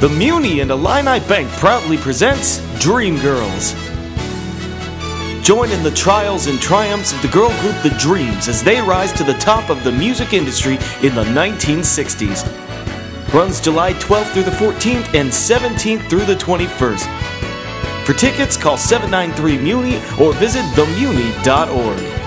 The Muni and Illini Bank proudly presents Dreamgirls. Join in the trials and triumphs of the girl group The Dreams as they rise to the top of the music industry in the 1960s. Runs July 12th through the 14th and 17th through the 21st. For tickets, call 793 Muni or visit themuni.org.